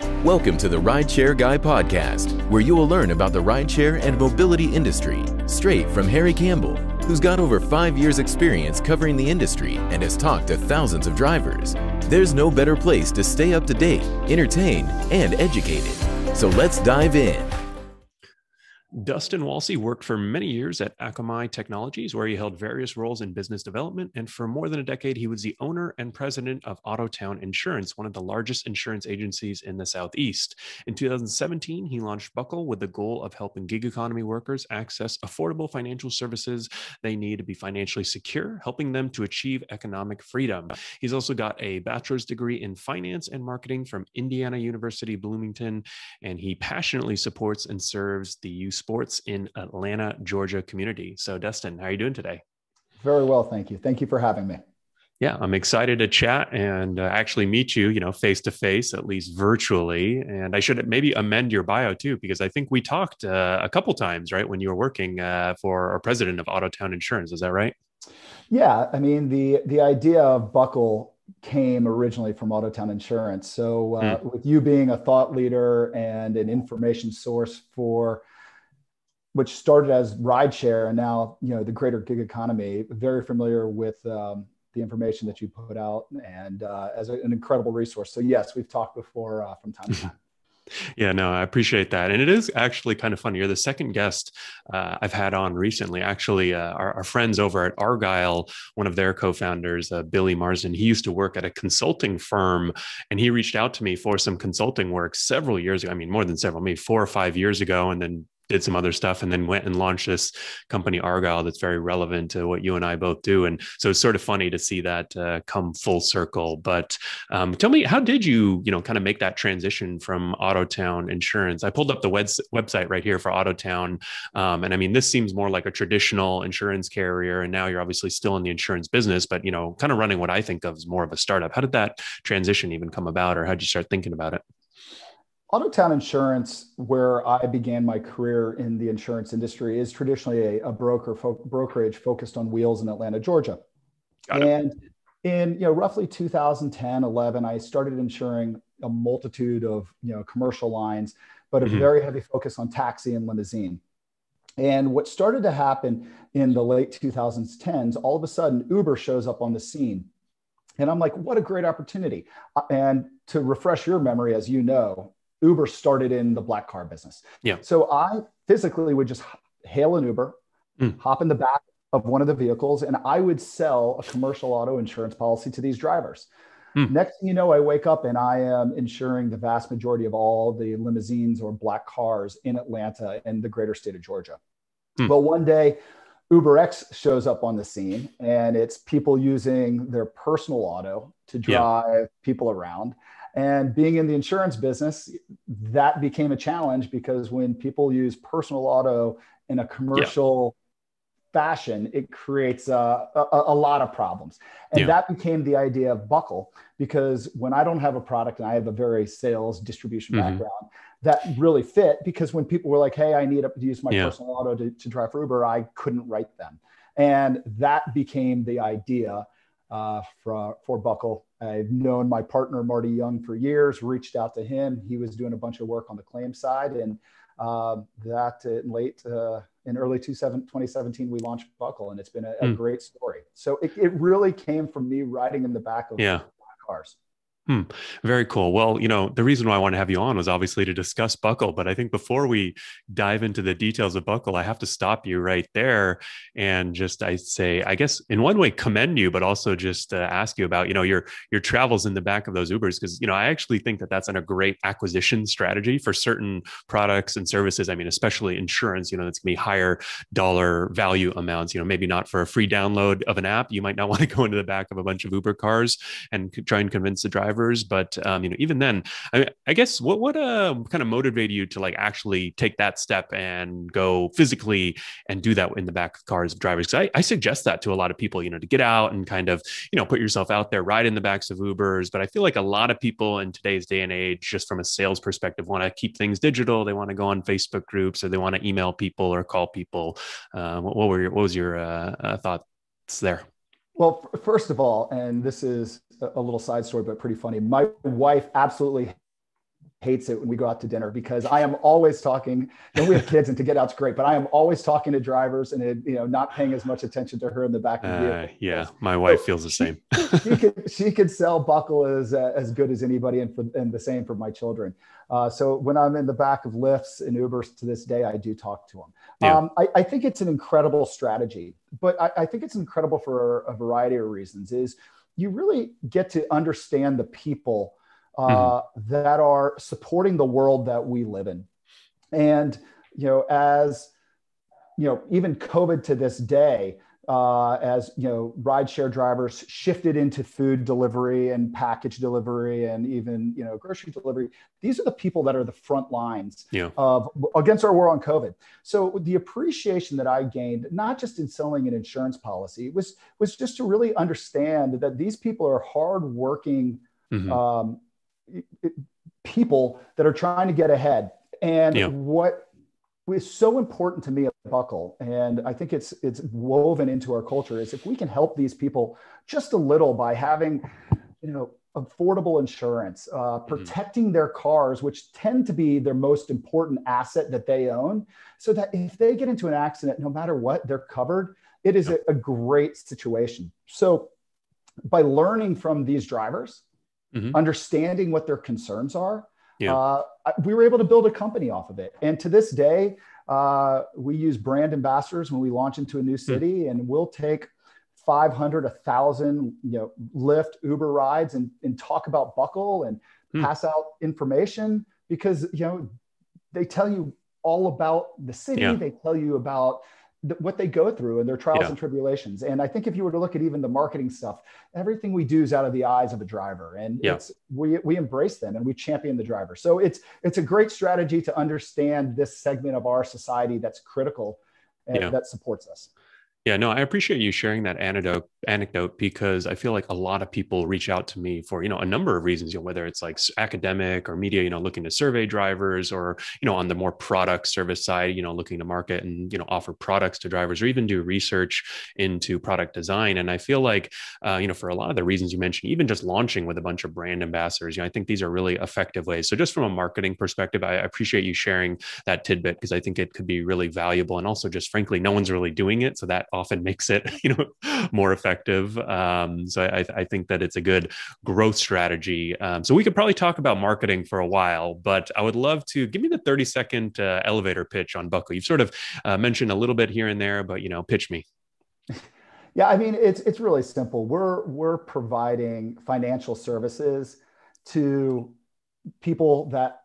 Welcome to the Rideshare Guy podcast, where you will learn about the rideshare and mobility industry straight from Harry Campbell, who's got over five years' experience covering the industry and has talked to thousands of drivers. There's no better place to stay up to date, entertained, and educated. So let's dive in. Dustin Walsey worked for many years at Akamai Technologies, where he held various roles in business development. And for more than a decade, he was the owner and president of Autotown Insurance, one of the largest insurance agencies in the Southeast. In 2017, he launched Buckle with the goal of helping gig economy workers access affordable financial services they need to be financially secure, helping them to achieve economic freedom. He's also got a bachelor's degree in finance and marketing from Indiana University Bloomington, and he passionately supports and serves the youth sports in Atlanta, Georgia community. So, Dustin, how are you doing today? Very well, thank you. Thank you for having me. Yeah, I'm excited to chat and uh, actually meet you, you know, face to face, at least virtually. And I should maybe amend your bio too, because I think we talked uh, a couple times, right, when you were working uh, for our president of Autotown Insurance. Is that right? Yeah, I mean the the idea of Buckle came originally from Autotown Insurance. So, uh, mm. with you being a thought leader and an information source for which started as rideshare and now you know the greater gig economy very familiar with um, the information that you put out and uh, as a, an incredible resource so yes we've talked before uh, from time to time Yeah, no, I appreciate that. And it is actually kind of funny. You're the second guest uh, I've had on recently. Actually, uh, our, our, friends over at Argyle, one of their co founders, uh, Billy Marsden, he used to work at a consulting firm and he reached out to me for some consulting work several years ago. I mean, more than several, maybe four or five years ago. And then did some other stuff and then went and launched this company argyle that's very relevant to what you and i both do. And so it's sort of funny to see that uh, come full circle. But um, tell me how did you you know kind of make that transition from autotown insurance? I pulled up the web- website right here for autotown um, and i mean this seems more like a traditional insurance carrier and now you're obviously still in the insurance business but you know kind of running what i think of as more of a startup. How did that transition even come about or how did you start thinking about it Autotown Insurance, where I began my career in the insurance industry, is traditionally a, a broker fo- brokerage focused on wheels in Atlanta, Georgia. and in you know roughly 2010, 11, I started insuring a multitude of you know commercial lines, but a mm-hmm. very heavy focus on taxi and limousine. And what started to happen in the late 2010s, all of a sudden Uber shows up on the scene. And I'm like, what a great opportunity. Uh, and to refresh your memory, as you know, Uber started in the black car business. Yeah. So I physically would just hail an Uber, mm. hop in the back of one of the vehicles, and I would sell a commercial auto insurance policy to these drivers. Mm. Next thing you know, I wake up and I am insuring the vast majority of all the limousines or black cars in Atlanta and the greater state of Georgia. Mm. Well, one day, UberX shows up on the scene and it's people using their personal auto to drive yeah. people around. And being in the insurance business, that became a challenge because when people use personal auto in a commercial yeah. fashion, it creates a, a, a, lot of problems. And yeah. that became the idea of Buckle because when I don't have a product and I have a very sales distribution mm-hmm. background, that really fit because when people were like, hey, I need to use my yeah. personal auto to, to drive for Uber, I couldn't write them. And that became the idea uh, for, for Buckle. I've known my partner, Marty Young, for years, reached out to him. He was doing a bunch of work on the claim side. And uh, that in late, uh, in early 2017, we launched Buckle, and it's been a, a mm. great story. So it, it really came from me riding in the back of yeah. cars. Hmm. Very cool. Well, you know, the reason why I want to have you on was obviously to discuss Buckle. But I think before we dive into the details of Buckle, I have to stop you right there and just I say, I guess in one way commend you, but also just uh, ask you about you know your your travels in the back of those Ubers because you know I actually think that that's a great acquisition strategy for certain products and services. I mean, especially insurance. You know, that's gonna be higher dollar value amounts. You know, maybe not for a free download of an app. You might not want to go into the back of a bunch of Uber cars and try and convince the driver drivers but um, you know even then i, I guess what what uh, kind of motivated you to like actually take that step and go physically and do that in the back of cars of drivers? Because I, I suggest that to a lot of people you know to get out and kind of you know put yourself out there ride in the backs of ubers but i feel like a lot of people in today's day and age just from a sales perspective want to keep things digital they want to go on facebook groups or they want to email people or call people. Uh, what, what, were your what was your uh, uh thoughts there well, first of all, and this is a little side story, but pretty funny. My wife absolutely hates it when we go out to dinner because I am always talking. And we have kids, and to get out's great, but I am always talking to drivers and it, you know not paying as much attention to her in the back of the vehicle. Uh, yeah, my wife feels the same. she could she could sell buckle as uh, as good as anybody, and for and the same for my children. Uh, so when I'm in the back of Lyfts and Ubers to this day, I do talk to them. Yeah. Um, I, I, think it's an incredible strategy, but I, I think it's incredible for a variety of reasons. Is you really get to understand the people uh, mm-hmm. that are supporting the world that we live in, and you know, as you know, even COVID to this day, uh, as you know, rideshare drivers shifted into food delivery and package delivery and even you know grocery delivery. These are the people that are the front lines yeah. of against our war on COVID. So the appreciation that I gained, not just in selling an insurance policy, was was just to really understand that these people are hardworking mm-hmm. um, people that are trying to get ahead. And yeah. what is so important to me at Buckle, and I think it's it's woven into our culture, is if we can help these people just a little by having, you know, affordable insurance, uh, mm-hmm. protecting mm-hmm. their cars, which tend to be their most important asset that they own, so that if they get into an accident, no matter what, they're covered. It is a, a great situation. So, by learning from these drivers, mm-hmm. understanding what their concerns are, yeah. Uh, we were able to build a company off of it. And to this day, uh, we use brand ambassadors when we launch into a new hmm. city, mm. and we'll take 500, 1,000, you know, Lyft, Uber rides and, and talk about Buckle and mm. pass out information because, you know, they tell you all about the city. Yeah. They tell you about what they go through and their trials yeah. and tribulations. And I think if you were to look at even the marketing stuff, everything we do is out of the eyes of a driver, and yeah. it's we we embrace them and we champion the driver. So it's it's a great strategy to understand this segment of our society that's critical and yeah. that supports us. Yeah, no, I appreciate you sharing that anecdote anecdote because I feel like a lot of people reach out to me for, you know, a number of reasons, you know, whether it's like academic or media, you know, looking to survey drivers or, you know, on the more product service side, you know, looking to market and, you know, offer products to drivers or even do research into product design. And I feel like, uh, you know, for a lot of the reasons you mentioned, even just launching with a bunch of brand ambassadors, you know, I think these are really effective ways. So just from a marketing perspective, I appreciate you sharing that tidbit because I think it could be really valuable. And also just frankly, no one's really doing it. So that often makes it you know more effective. Um, so I, I, think that it's a good growth strategy. Um, so we could probably talk about marketing for a while, but I would love to give me the thirty second uh, elevator pitch on Buckle. You've sort of uh, mentioned a little bit here and there, but you know, pitch me. Yeah, I mean it's it's really simple. We're we're providing financial services to people that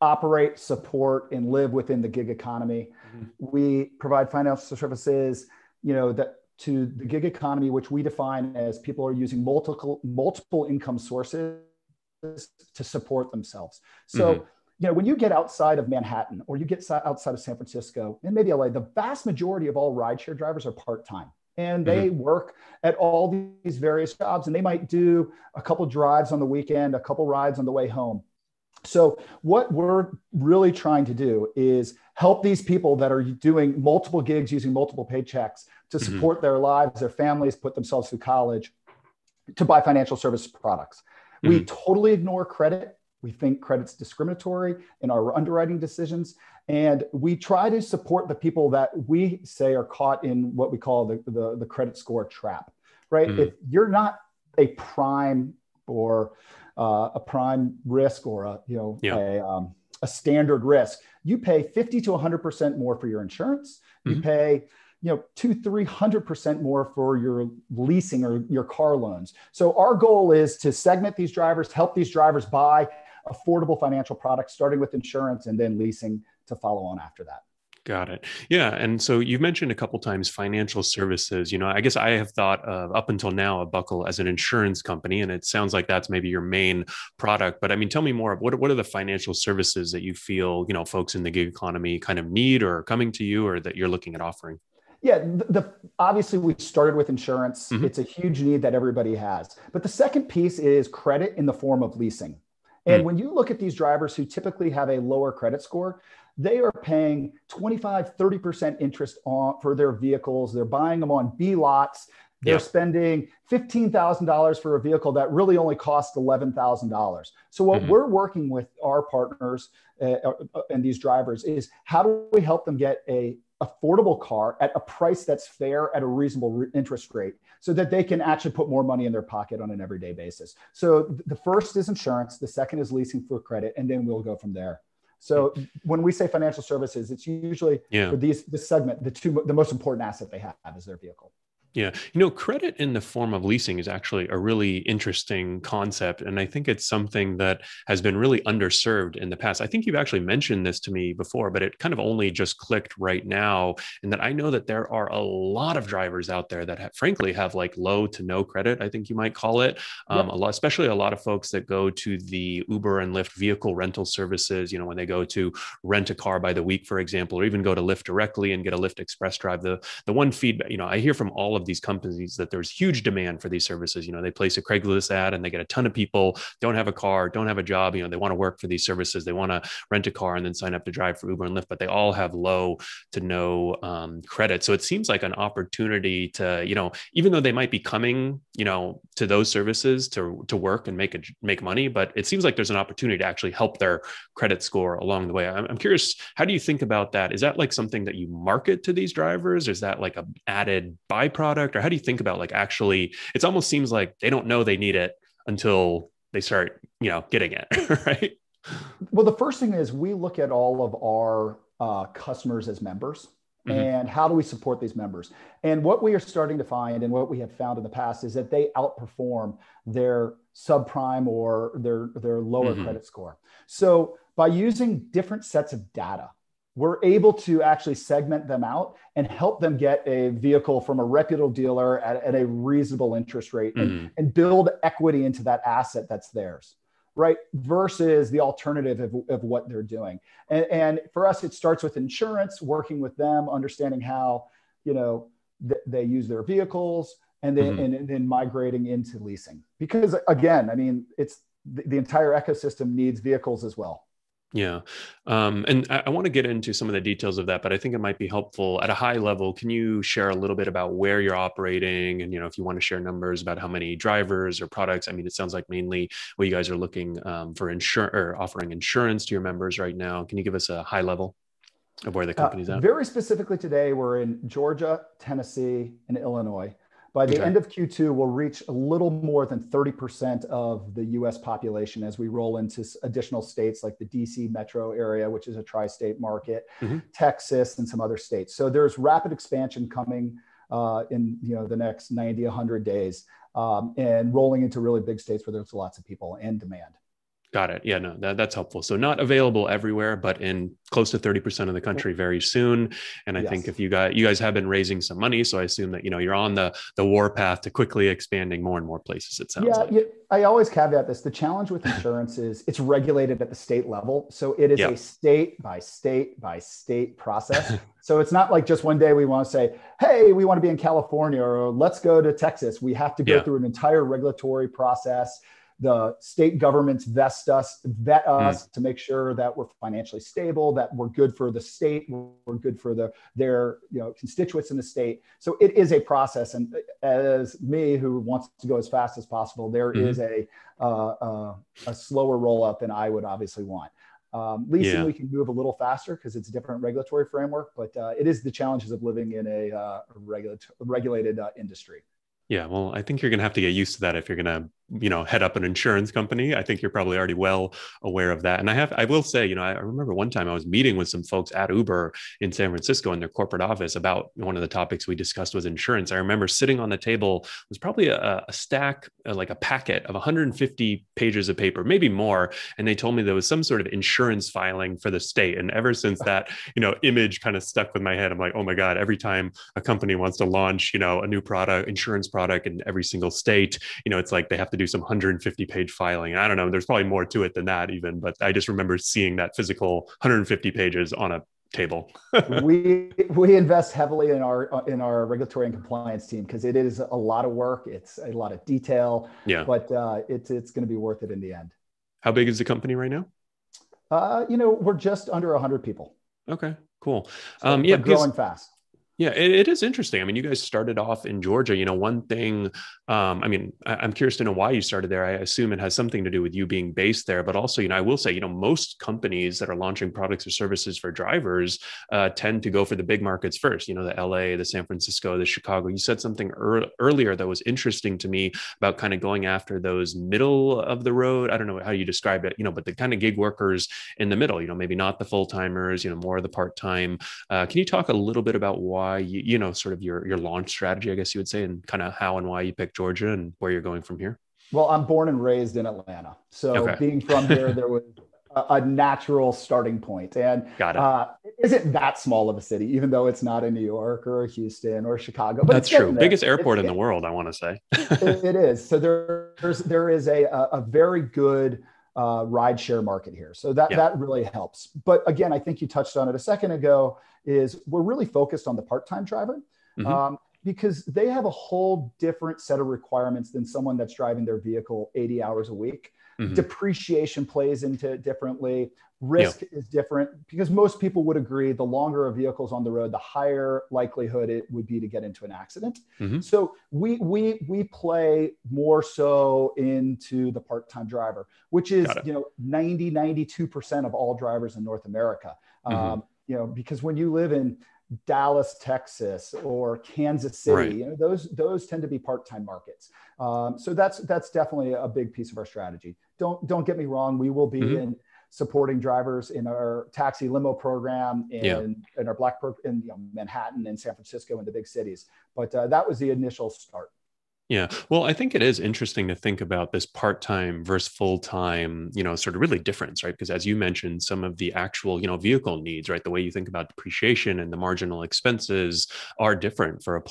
operate, support, and live within the gig economy. Mm-hmm. We provide financial services you know, that to the gig economy, which we define as people are using multiple multiple income sources to support themselves. So, mm-hmm. you know, when you get outside of Manhattan or you get outside of San Francisco and maybe LA, the vast majority of all rideshare drivers are part time and they mm-hmm. work at all these various jobs and they might do a couple drives on the weekend, a couple rides on the way home. So, what we're really trying to do is help these people that are doing multiple gigs using multiple paychecks to mm-hmm. support mm-hmm. their lives, their families, put themselves through college, to buy financial service products. Mm-hmm. We totally ignore credit. We think credit's discriminatory in our underwriting decisions. And we try to support the people that we say are caught in what we call the, the, the credit score trap, right? Mm-hmm. If you're not a prime or uh, a prime risk or a you know yeah. a, um, a standard risk, you pay 50 to 100% more for your insurance. You mm-hmm. pay you know two three hundred percent more for your leasing or your car loans so our goal is to segment these drivers help these drivers buy affordable financial products starting with insurance and then leasing to follow on after that Got it. Yeah. And so you've mentioned a couple times financial services. You know, I guess I have thought of up until now a Buckle as an insurance company, and it sounds like that's maybe your main product. But I mean, tell me more. What what are the financial services that you feel you know folks in the gig economy kind of need, or coming to you, or that you're looking at offering? Yeah, the, the, obviously we started with insurance. Mm-hmm. It's a huge need that everybody has. But the second piece is credit in the form of leasing. And mm when you look at these drivers who typically have a lower credit score, they are paying 25, 30% interest on for their vehicles. They're buying them on B lots. They're spending $15,000 for a vehicle that really only costs $11,000. So, what mm-hmm. we're working with our partners uh, uh, and these drivers is how do we help them get a affordable car at a price that's fair at a reasonable re- interest rate so that they can actually put more money in their pocket on an everyday basis. So the first is insurance, the second is leasing for credit, and then we'll go from there. So when we say financial services, it's usually yeah. for these this segment, the two the most important asset they have is their vehicle. Yeah. You know, credit in the form of leasing is actually a really interesting concept. And I think it's something that has been really underserved in the past. I think you've actually mentioned this to me before, but it kind of only just clicked right now. And that I know that there are a lot of drivers out there that have, frankly have like low to no credit, I think you might call it. Um, yep. a lot, especially a lot of folks that go to the Uber and Lyft vehicle rental services, you know, when they go to rent a car by the week, for example, or even go to Lyft directly and get a Lyft Express drive. The, the one feedback, you know, I hear from all of of these companies that there's huge demand for these services. You know, they place a Craigslist ad and they get a ton of people don't have a car, don't have a job. You know, they want to work for these services. They want to rent a car and then sign up to drive for Uber and Lyft, but they all have low to no um, credit. So it seems like an opportunity to, you know, even though they might be coming, you know, to those services to to work and make a make money, but it seems like there's an opportunity to actually help their credit score along the way. I'm, I'm curious, how do you think about that? Is that like something that you market to these drivers? Is that like a added byproduct? Product or how do you think about like actually it almost seems like they don't know they need it until they start you know getting it right well the first thing is we look at all of our uh, customers as members mm-hmm. and how do we support these members and what we are starting to find and what we have found in the past is that they outperform their subprime or their their lower mm-hmm. credit score so by using different sets of data we're able to actually segment them out and help them get a vehicle from a reputable dealer at, at a reasonable interest rate and, mm-hmm. and, build equity into that asset that's theirs right versus the alternative of, of what they're doing and, and, for us it starts with insurance working with them understanding how you know th- they use their vehicles and then mm-hmm. and, then migrating into leasing because again i mean it's the, the entire ecosystem needs vehicles as well yeah. Um, and I, I want to get into some of the details of that, but I think it might be helpful at a high level. Can you share a little bit about where you're operating? And, you know, if you want to share numbers about how many drivers or products, I mean, it sounds like mainly what you guys are looking um, for insurance or offering insurance to your members right now. Can you give us a high level of where the uh, company's uh, at? Very specifically today, we're in Georgia, Tennessee, and Illinois. By the okay. end of Q2, we'll reach a little more than 30% of the US population as we roll into additional states like the DC metro area, which is a tri state market, mm-hmm. Texas, and some other states. So there's rapid expansion coming uh, in you know, the next 90, 100 days um, and rolling into really big states where there's lots of people and demand. Got it. Yeah, no, that, that's helpful. So not available everywhere, but in close to 30% of the country very soon. And I yes. think if you got you guys have been raising some money, so I assume that you know you're on the the war path to quickly expanding more and more places. It sounds yeah, like. Yeah, I always caveat this. The challenge with insurance is it's regulated at the state level. So it is yep. a state by state by state process. so it's not like just one day we want to say, hey, we want to be in California or let's go to Texas. We have to go yeah. through an entire regulatory process the state governments vest us, vet hmm. us mm. to make sure that we're financially stable, that we're good for the state, we're good for the their you know constituents in the state. So it is a process, and as me who wants to go as fast as possible, there mm-hmm. is a uh, uh, a slower rollout than I would obviously want. Um, leasing yeah. we can move a little faster because it's a different regulatory framework, but uh, it is the challenges of living in a uh, regulated uh, industry. Yeah, well, I think you're going to have to get used to that if you're going to you know head up an insurance company i think you're probably already well aware of that. And i have i will say you know i remember one time i was meeting with some folks at uber in san francisco in their corporate office about one of the topics we discussed was insurance. I remember sitting on the table was probably a, a stack uh, like a packet of 150 pages of paper maybe more. And they told me there was some sort of insurance filing for the state. And ever since that you know image kind of stuck with my head i'm like oh my god every time a company wants to launch you know a new product insurance product in every single state you know it's like they have to do some 150 page filing. I don't know. There's probably more to it than that, even. But I just remember seeing that physical 150 pages on a table. we we invest heavily in our in our regulatory and compliance team because it is a lot of work. It's a lot of detail. Yeah. But uh, it's it's going to be worth it in the end. How big is the company right now? Uh, you know, we're just under 100 people. Okay, cool. So um, yeah, growing fast Yeah, it, it is interesting. I mean, you guys started off in Georgia. You know, one thing, um, I mean, I, am curious to know why you started there. I assume it has something to do with you being based there, but also, you know, I will say, you know, most companies that are launching products or services for drivers uh, tend to go for the big markets first, you know, the LA, the San Francisco, the Chicago. You said something er- earlier that was interesting to me about kind of going after those middle of the road. I don't know how you described it, you know, but the kind of gig workers in the middle, you know, maybe not the full timers, you know, more of the part time. Uh, can you talk a little bit about why? Why you, you know, sort of your your launch strategy, I guess you would say, and kind of how and why you picked Georgia and where you're going from here? Well, I'm born and raised in Atlanta, so okay. being from here, there was a, a, natural starting point, and Got it. Uh, isn't that small of a city, even though it's not in New York or Houston or Chicago. But that's true. Biggest airport it's, in the world, I want to say. it, it is. So there's there is a a very good uh, ride share market here. So that, yeah. that really helps. But again, I think you touched on it a second ago is we're really focused on the part-time driver mm-hmm. um, because they have a whole different set of requirements than someone that's driving their vehicle 80 hours a week. Mm-hmm. Depreciation plays into it differently risk yeah. is different because most people would agree the longer a vehicle's on the road the higher likelihood it would be to get into an accident mm-hmm. so we we we play more so into the part-time driver which is you know 90 92% of all drivers in north america mm-hmm. um, you know because when you live in Dallas, Texas, or Kansas City. Right. You know, those those tend to be part-time markets. Um, so that's that's definitely a big piece of our strategy. Don't don't get me wrong. We will be mm-hmm. in supporting drivers in our taxi limo program in, yeah. in our black pro- in you know, Manhattan and San Francisco and the big cities. But uh, that was the initial start. Yeah. Well, I think it is interesting to think about this part time versus full time, you know, sort of really difference, right? Because as you mentioned, some of the actual, you know, vehicle needs, right? The way you think about depreciation and the marginal expenses are different for a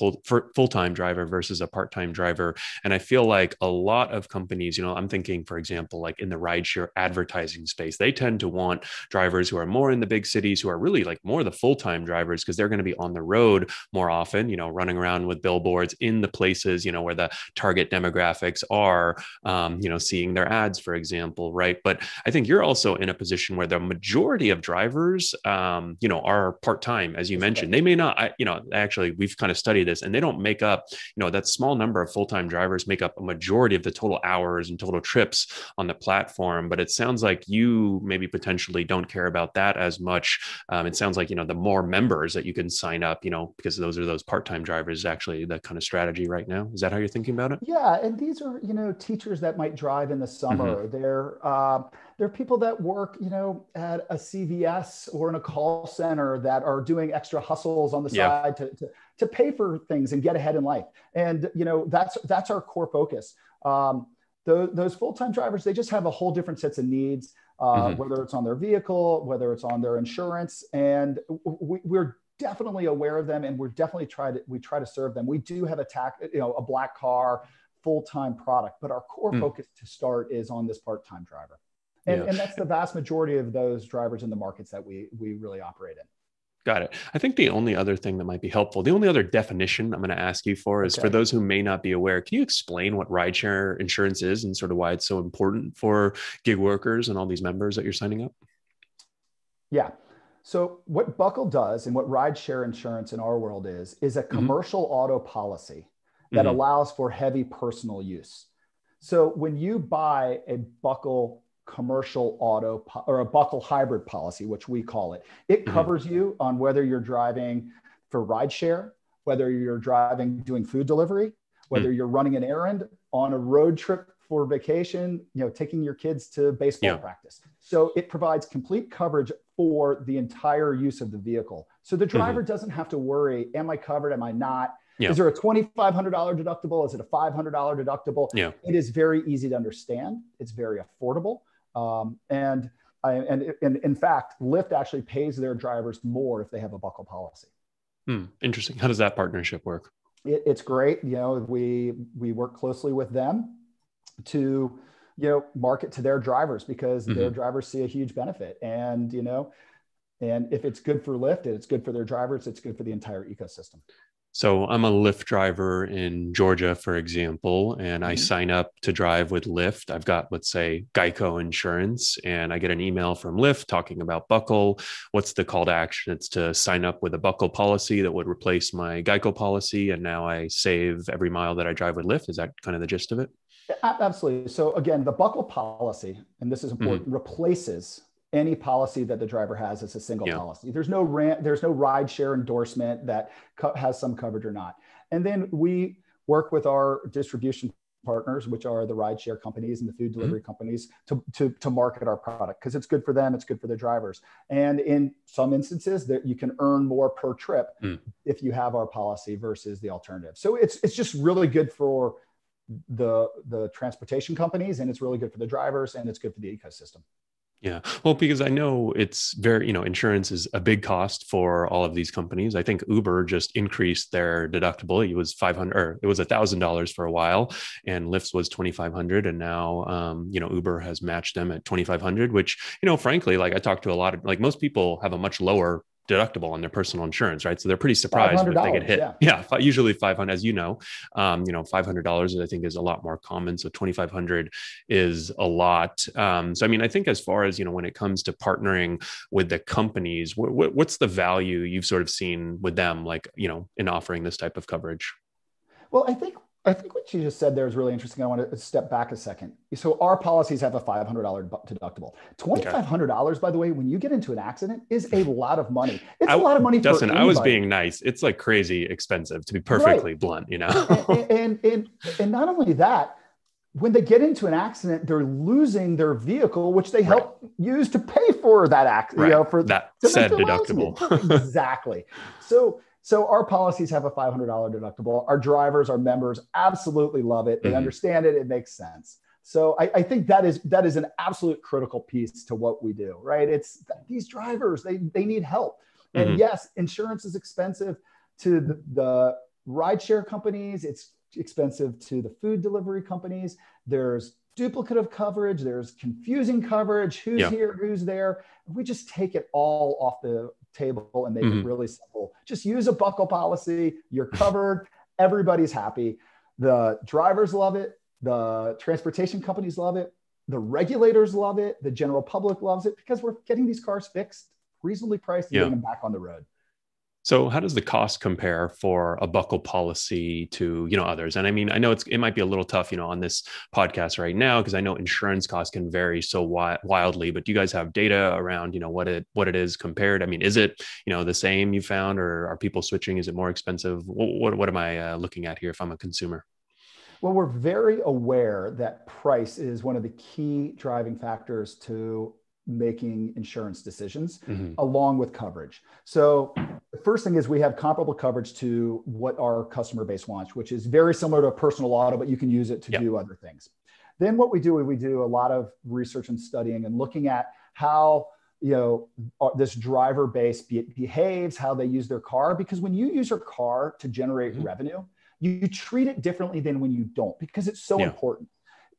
full time driver versus a part time driver. And I feel like a lot of companies, you know, I'm thinking, for example, like in the rideshare advertising space, they tend to want drivers who are more in the big cities, who are really like more the full time drivers, because they're going to be on the road more often, you know, running around with billboards in the places, you know, where the the target demographics are, um, you know, seeing their ads, for example, right? But I think you're also in a position where the majority of drivers, um, you know, are part time, as you mentioned. They may not, I, you know, actually, we've kind of studied this, and they don't make up, you know, that small number of full time drivers make up a majority of the total hours and total trips on the platform. But it sounds like you maybe potentially don't care about that as much. Um, it sounds like you know the more members that you can sign up, you know, because those are those part time drivers. Actually, the kind of strategy right now. Is that how you're thinking about it? Yeah, and these are you know teachers that might drive in the summer. Mm-hmm. They're uh, they're people that work you know at a CVS or in a call center that are doing extra hustles on the yeah. side to, to to pay for things and get ahead in life. And you know that's that's our core focus. Um, those, those full-time drivers they just have a whole different sets of needs uh, mm-hmm. whether it's on their vehicle whether it's on their insurance and we, we're definitely aware of them and we're definitely try to we try to serve them we do have a tac you know a black car full-time product but our core mm. focus to start is on this part-time driver and, yeah. and that's the vast majority of those drivers in the markets that we we really operate in Got it. I think the only other thing that might be helpful, the only other definition I'm going to ask you for is okay. for those who may not be aware, can you explain what rideshare insurance is and sort of why it's so important for gig workers and all these members that you're signing up? Yeah. So what Buckle does and what rideshare insurance in our world is, is a mm-hmm. commercial mm-hmm. auto policy that mm-hmm. allows for heavy personal use. So when you buy a Buckle commercial auto po- or a Buckle hybrid policy, which we call it, it mm-hmm. covers you on whether you're driving for rideshare, whether you're driving doing food delivery, whether mm. you're running an errand on a road trip for vacation, you know, taking your kids to baseball yeah. practice. So it provides complete coverage for the entire use of the vehicle. So the driver mm-hmm. doesn't have to worry, am I covered? Am I not? Yeah. Is there a $2,500 deductible? Is it a $500 deductible? Yeah. It is very easy to understand. It's very affordable. Um, and, I, and, and in fact, Lyft actually pays their drivers more if they have a buckle policy. Hmm. Interesting. How does that partnership work? It, it's great. You know, we, we work closely with them to you know market to their drivers because mm-hmm. their drivers see a huge benefit and you know and if it's good for Lyft it's good for their drivers it's good for the entire ecosystem So I'm a Lyft driver in Georgia, for example, and mm-hmm. I sign up to drive with Lyft. I've got, let's say, Geico insurance, and I get an email from Lyft talking about Buckle. What's the call to action? It's to sign up with a Buckle policy that would replace my Geico policy, and now I save every mile that I drive with Lyft. Is that kind of the gist of it? Absolutely. So again, the Buckle policy, and this is important, mm-hmm. replaces any policy that the driver has as a single yeah. policy. There's no rant, there's no ride share endorsement that co- has some coverage or not. And then we work with our distribution partners, which are the ride share companies and the food mm-hmm. delivery mm-hmm. companies, to, to, to market our product because it's good for them, it's good for the drivers. And in some instances, that you can earn more per trip mm. if you have our policy versus the alternative. So it's it's just really good for the the transportation companies and it's really good for the drivers and it's good for the ecosystem. Yeah. Well, because I know it's very, you know, insurance is a big cost for all of these companies. I think Uber just increased their deductible. It was 500 or it was a thousand dollars for a while and Lyft's was 2,500. And now, um, you know, Uber has matched them at 2,500, which, you know, frankly, like I talked to a lot of, like most people have a much lower deductible on their personal insurance, right? So they're pretty surprised if they get hit. Yeah, yeah usually 500, as you know, um, you know, $500 I think is a lot more common. So 2,500 is a lot. Um, so, I mean, I think as far as, you know, when it comes to partnering with the companies, what, what's the value you've sort of seen with them, like, you know, in offering this type of coverage? Well, I think I think what you just said there is really interesting. I want to step back a second. So our policies have a $500 deductible. $2,500, okay. by the way, when you get into an accident is a lot of money. It's I, a lot of money. Dustin, I was being nice. It's like crazy expensive to be perfectly right. blunt, you know? and, and, and, and, not only that, when they get into an accident, they're losing their vehicle, which they help right. use to pay for that accident, right. you know, for that said deductible. exactly. So, so our policies have a $500 deductible. Our drivers, our members absolutely love it. They mm-hmm. understand it. It makes sense. So I, I, think that is that is an absolute critical piece to what we do, right? It's these drivers, they, they need help. And mm-hmm. yes, insurance is expensive to the, the rideshare companies, it's expensive to the food delivery companies. There's duplicative coverage, there's confusing coverage, who's yeah. here, who's there. We just take it all off the table and make mm-hmm. it really simple. Just use a buckle policy, you're covered, everybody's happy. The drivers love it, the transportation companies love it, the regulators love it, the general public loves it because we're getting these cars fixed, reasonably priced, and yeah. getting them back on the road. So how does the cost compare for a buckle policy to, you know, others? And I mean, I know it's it might be a little tough, you know, on this podcast right now because I know insurance costs can vary so wi- wildly, but do you guys have data around, you know, what it what it is compared? I mean, is it, you know, the same you found or are people switching? Is it more expensive? What what, what am I uh, looking at here if I'm a consumer? Well, we're very aware that price is one of the key driving factors to making insurance decisions mm-hmm. along with coverage. So the first thing is we have comparable coverage to what our customer base wants, which is very similar to a personal auto, but you can use it to yep. do other things. Then what we do is we do a lot of research and studying and looking at how you know uh, this driver base be- behaves, how they use their car. Because when you use your car to generate mm-hmm. revenue, you, you, treat it differently than when you don't because it's so yeah. important.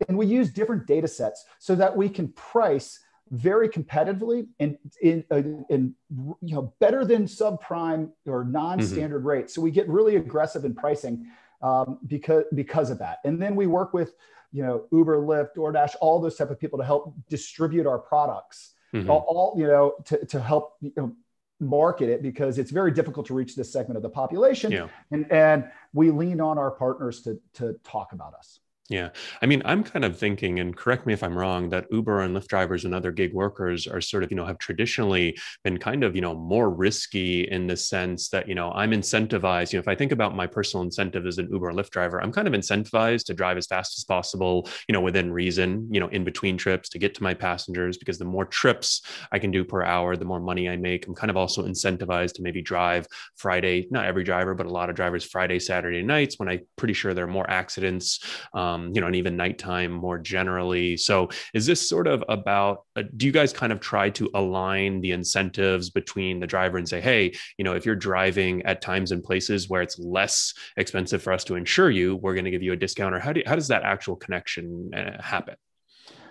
And we use different data sets so that we can price very competitively and in, in, in, you know better than subprime or non-standard mm-hmm. rates. So we get really aggressive in pricing um, because because of that. And then we work with you know Uber, Lyft, DoorDash, all those type of people to help distribute our products. Mm-hmm. All, all, you know to, to help you know, market it because it's very difficult to reach this segment of the population. Yeah. And and we lean on our partners to to talk about us. Yeah. I mean, I'm kind of thinking, and correct me if I'm wrong, that Uber and Lyft drivers and other gig workers are sort of, you know, have traditionally been kind of, you know, more risky in the sense that, you know, I'm incentivized. You know, if I think about my personal incentive as an Uber or Lyft driver, I'm kind of incentivized to drive as fast as possible, you know, within reason, you know, in between trips to get to my passengers, because the more trips I can do per hour, the more money I make. I'm kind of also incentivized to maybe drive Friday, not every driver, but a lot of drivers Friday, Saturday nights when I'm pretty sure there are more accidents. Um, um, you know, and even nighttime more generally. So, is this sort of about? Uh, do you guys kind of try to align the incentives between the driver and say, hey, you know, if you're driving at times and places where it's less expensive for us to insure you, we're going to give you a discount, or how do how does that actual connection uh, happen?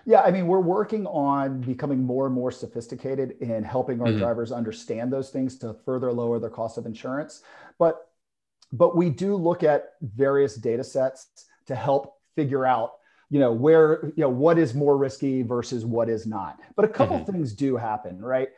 Yeah, I mean, we're working on becoming more and more sophisticated in helping our mm-hmm. drivers understand those things to further lower their cost of insurance. But but we do look at various data sets to help figure out you know where you know what is more risky versus what is not but a couple mm-hmm. things do happen right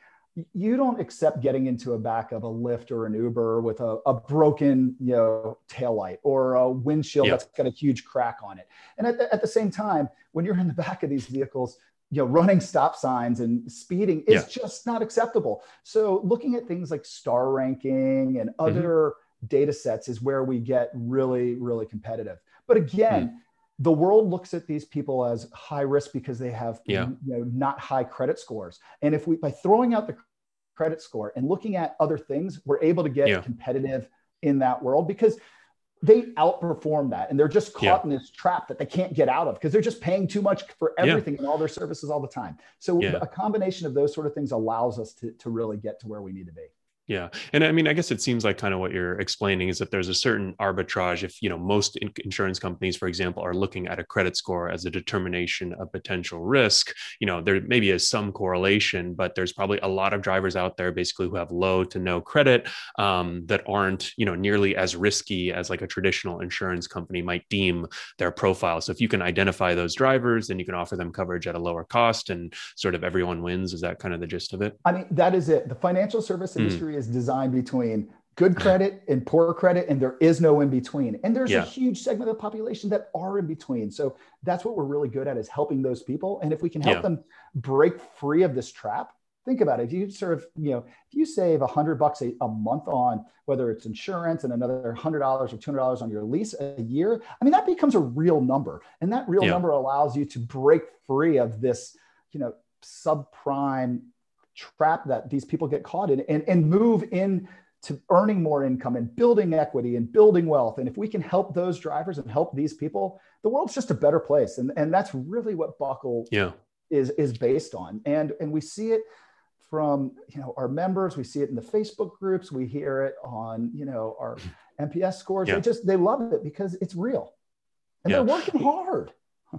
you don't accept getting into a back of a Lyft or an Uber with a, a broken, you know, tail light or a windshield that's got a huge crack on it. And at the, at the same time, when you're in the back of these vehicles, you know, running stop signs and speeding is yeah. just not acceptable. So looking at things like star ranking and mm-hmm. other mm-hmm. data sets is where we get really, really competitive. But again, mm the world looks at these people as high risk because they have yeah. you know not high credit scores and if we by throwing out the credit score and looking at other things we're able to get yeah. competitive in that world because they outperform that and they're just caught yeah. in this trap that they can't get out of because they're just paying too much for everything and all their services all the time so a combination of those sort of things allows us to, to really get to where we need to be yeah. And I mean, I guess it seems like kind of what you're explaining is that there's a certain arbitrage if, you know, most insurance companies, for example, are looking at a credit score as a determination of potential risk. You know, there maybe is some correlation, but there's probably a lot of drivers out there basically who have low to no credit um, that aren't, you know, nearly as risky as like a traditional insurance company might deem their profile. So if you can identify those drivers, then you can offer them coverage at a lower cost and sort of everyone wins. Is that kind of the gist of it? I mean, that is it. The financial service hmm. industry. Mm is designed between good credit and poor credit, and there is no in between. And there's yeah. a huge segment of the population that are in between. So that's what we're really good at is helping those people. And if we can help yeah. them break free of this trap, think about it. If you sort of, you know, if you save a hundred bucks a, a month on whether it's insurance and another hundred dollars or two hundred dollars on your lease a year, I mean, that becomes a real number. And that real yeah. number allows you to break free of this, you know, subprime trap that these people get caught in and, and move in to earning more income and building equity and building wealth. And if we can help those drivers and help these people, the world's just a better place. And, and that's really what Buckle yeah. is, is based on. And, and we see it from you know our members we see it in the facebook groups we hear it on you know our nps scores yeah. they just they love it because it's real and yeah. they're working hard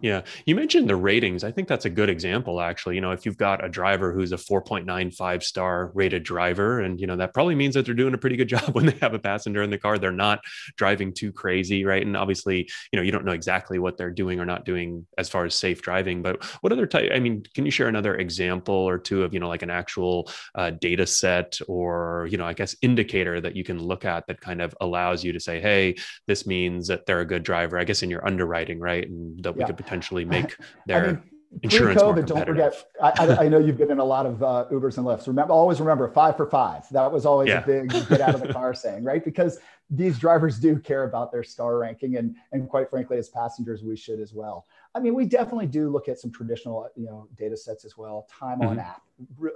yeah. You mentioned the ratings. I think that's a good example, actually. You know, if you've got a driver who's a 4.95 star rated driver, and, you know, that probably means that they're doing a pretty good job when they have a passenger in the car. They're not driving too crazy, right? And obviously, you know, you don't know exactly what they're doing or not doing as far as safe driving. But what other type, I mean, can you share another example or two of, you know, like an actual uh, data set or, you know, I guess indicator that you can look at that kind of allows you to say, hey, this means that they're a good driver, I guess in your underwriting, right? And that we yeah. could potentially make their I mean, insurance more competitive. Don't forget, I, I, know you've been in a lot of uh, Ubers and Lyfts. Remember, always remember five for five. That was always yeah. a big get out of the car saying, right? Because these drivers do care about their star ranking, and and quite frankly, as passengers, we should as well. I mean, we definitely do look at some traditional, you know, data sets as well. Time mm-hmm. on app,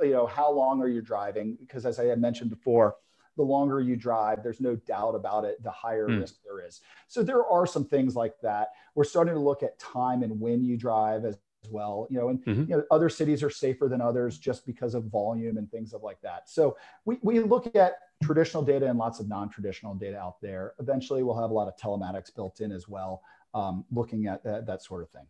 you know, how long are you driving? Because as I had mentioned before, the longer you drive, there's no doubt about it, the higher mm. risk there is. So there are some things like that. We're starting to look at time and when you drive as well you know and mm-hmm. you know other cities are safer than others just because of volume and things of like that so we, we look at traditional data and lots of non-traditional data out there eventually we'll have a lot of telematics built in as well um, looking at that, that sort of thing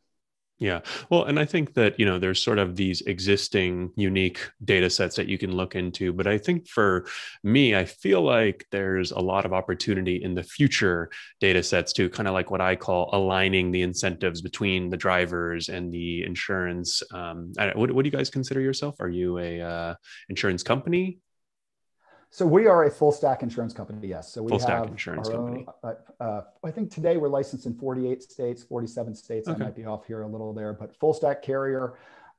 yeah. Well, and I think that, you know, there's sort of these existing unique data sets that you can look into. But I think for me, I feel like there's a lot of opportunity in the future data sets to kind of like what I call aligning the incentives between the drivers and the insurance. Um, what, what do you guys consider yourself? Are you a uh, insurance company? So we are a full stack insurance company. Yes. So we full have stack insurance company. Own, uh, uh, I think today we're licensed in 48 states, 47 states. Okay. I might be off here a little there, but full stack carrier.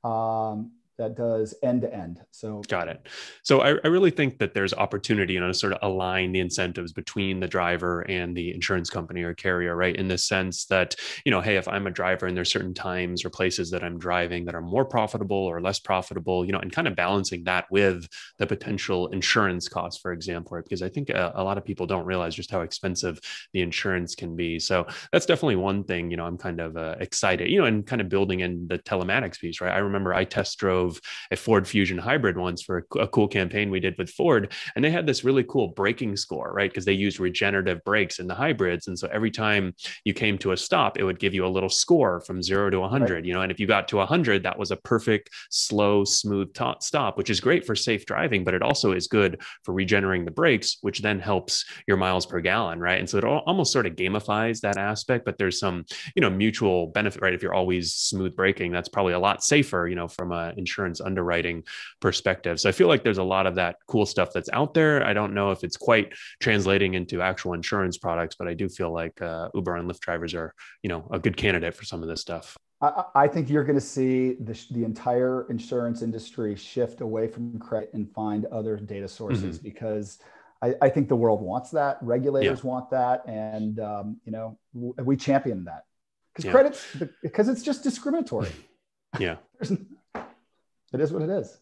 Um, that does end to end. So got it. So I, I, really think that there's opportunity, you know, to sort of align the incentives between the driver and the insurance company or carrier, right? In the sense that, you know, hey, if I'm a driver and there's certain times or places that I'm driving that are more profitable or less profitable, you know, and kind of balancing that with the potential insurance costs, for example, right? because I think a, a lot of people don't realize just how expensive the insurance can be. So that's definitely one thing, you know, I'm kind of uh, excited, you know, and kind of building in the telematics piece, right? I remember I test drove drove a Ford Fusion hybrid once for a, a cool campaign we did with Ford, and they had this really cool braking score, right? Because they used regenerative brakes in the hybrids, and so every time you came to a stop, it would give you a little score from zero to 100. Right. You know, and if you got to 100, that was a perfect slow, smooth t- stop, which is great for safe driving, but it also is good for regenerating the brakes, which then helps your miles per gallon, right? And so it almost sort of gamifies that aspect, but there's some, you know, mutual benefit, right? If you're always smooth braking, that's probably a lot safer, you know, from an insurance underwriting perspective. So I feel like there's a lot of that cool stuff that's out there. I don't know if it's quite translating into actual insurance products, but I do feel like uh, Uber and Lyft drivers are, you know, a good candidate for some of this stuff. I, I think you're going to see the, the entire insurance industry shift away from credit and find other data sources mm-hmm. because I, I, think the world wants that. Regulators yeah. want that, and um, you know we champion that because yeah. credits because it's just discriminatory. Yeah, it is what it is.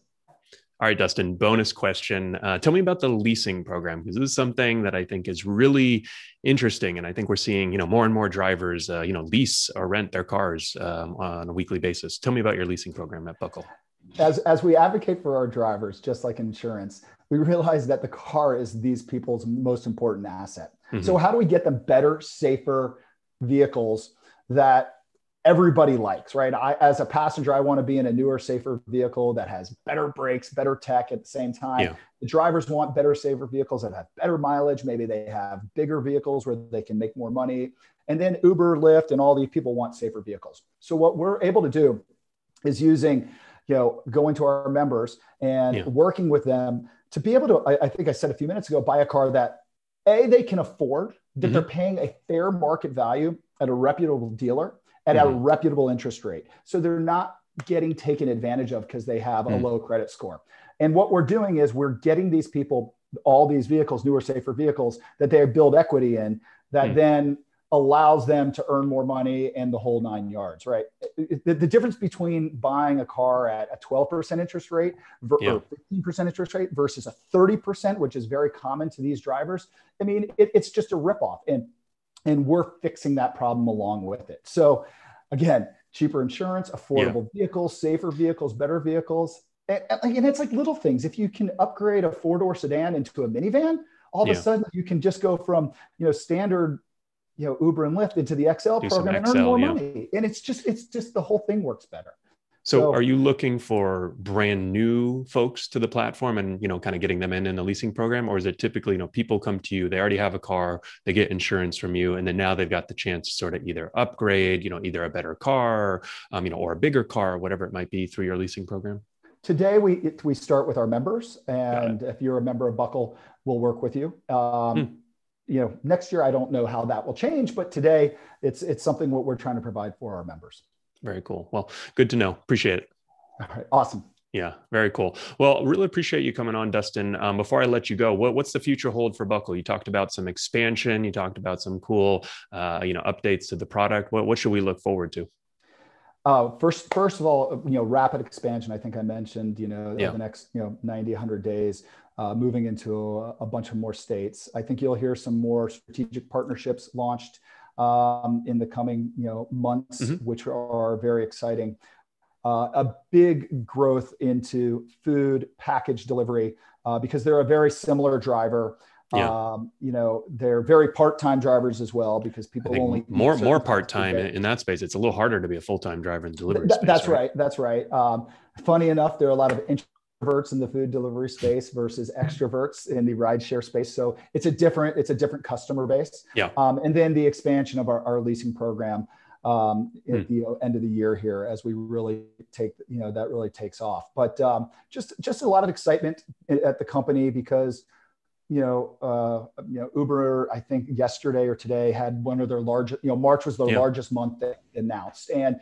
All right, Dustin, bonus question. Uh, tell me about the leasing program because this is something that I think is really interesting. And I think we're seeing, you know, more and more drivers, uh, you know, lease or rent their cars um, on a weekly basis. Tell me about your leasing program at Buckle. As, as we advocate for our drivers, just like insurance, we realize that the car is these people's most important asset. Mm-hmm. So how do we get them better, safer vehicles that everybody likes, right? I, as a passenger, I want to be in a newer, safer vehicle that has better brakes, better tech at the same time. Yeah. The drivers want better, safer vehicles that have better mileage. Maybe they have bigger vehicles where they can make more money. And then Uber, Lyft, and all these people want safer vehicles. So what we're able to do is using, you know, going to our members and yeah. working with them to be able to, I, I think I said a few minutes ago, buy a car that a they can afford, that mm-hmm. they're paying a fair market value at a reputable dealer at mm-hmm. a reputable interest rate. So they're not getting taken advantage of because they have mm-hmm. a mm. low credit score. And what we're doing is we're getting these people all these vehicles, newer, safer vehicles that they build equity in that mm-hmm. then allows them to earn more money and the whole nine yards, right? The, the difference between buying a car at a 12% interest rate ver- yeah. or 15% interest rate versus a 30%, which is very common to these drivers. I mean, it, it's just a ripoff. And and we're fixing that problem along with it. So again, cheaper insurance, affordable yeah. vehicles, safer vehicles, better vehicles. And, and, it's like little things. If you can upgrade a four door sedan into a minivan, all of yeah. a sudden you can just go from, you know, standard, you know, Uber and Lyft into the XL Do program and XL, earn more yeah. money. And it's just, it's just the whole thing works better. So, so, are you looking for brand new folks to the platform and you know kind of getting them in in the leasing program? Or is it typically you know people come to you they already have a car they get insurance from you and then now they've got the chance to sort of either upgrade you know either a better car um, you know or a bigger car whatever it might be through your leasing program? Today we we start with our members and if you're a member of buckle we'll work with you. Um, hmm. you know next year i don't know how that will change but today it's it's something what we're trying to provide for our members very cool. Well, good to know. Appreciate it. All right. Awesome. Yeah, very cool. Well, really appreciate you coming on, Dustin. Um, before I let you go, what, what's the future hold for Buckle? You talked about some expansion. You talked about some cool, uh, you know, updates to the product. What, what should we look forward to? Uh, first, first of all, you know, rapid expansion. I think I mentioned, you know, yeah. the next, you know, 90, 100 days, uh, moving into a, a, bunch of more states. I think you'll hear some more strategic partnerships launched um, in the coming you know months, mm-hmm. which are very exciting. Uh, a big growth into food package delivery uh, because they're a very similar driver. Yeah. Um, you know, they're very part-time drivers as well because people only more more part-time in, in, that space. It's a little harder to be a full-time driver in delivery. Th- space, that's right? right. That's right. Um, funny enough, there are a lot of introverts in the food delivery space versus extroverts in the rideshare space. So it's a different, it's a different customer base. Yeah. Um, and then the expansion of our, our leasing program um, at hmm. the end of the year here as we really take, you know, that really takes off. But um, just just a lot of excitement at the company because you know, uh, you know, Uber, I think yesterday or today had one of their largest, you know, March was the yeah. largest month they announced. And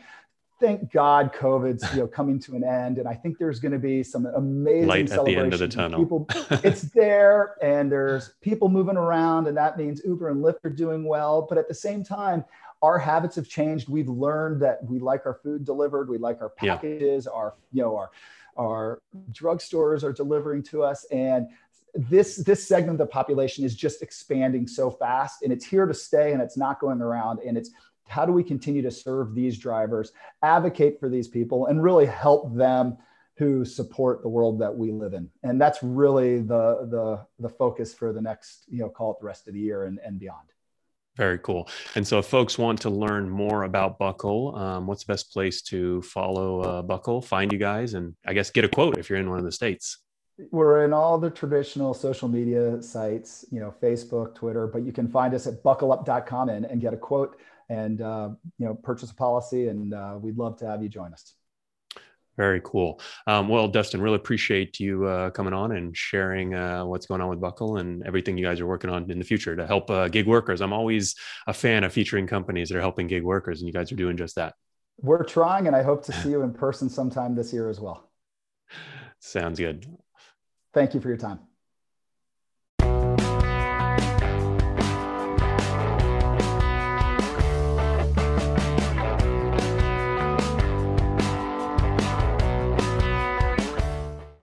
thank God COVID's you know coming to an end, and I think there's going to be some amazing light at the end of the tunnel. People, it's there, and there's people moving around, and that means Uber and Lyft are doing well. But at the same time, our habits have changed. We've learned that we like our food delivered, we like our packages, yeah. our you know our our drugstores are delivering to us, and this this segment of the population is just expanding so fast, and it's here to stay, and it's not going around, and it's how do we continue to serve these drivers, advocate for these people, and really help them who support the world that we live in. And that's really the the the focus for the next, you know, call it the rest of the year and, and beyond. Very cool. And so, if folks want to learn more about Buckle, um, what's the best place to follow uh, Buckle, find you guys, and I guess get a quote if you're in one of the states? We're in all the traditional social media sites, you know, Facebook, Twitter, but you can find us at buckleup.com and, and get a quote and, uh, you know, purchase a policy. And uh, we'd love to have you join us. Very cool. Um, well, Dustin, really appreciate you uh, coming on and sharing uh, what's going on with Buckle and everything you guys are working on in the future to help uh, gig workers. I'm always a fan of featuring companies that are helping gig workers, and you guys are doing just that. We're trying, and I hope to see you in person sometime this year as well. Sounds good. Thank you for your time.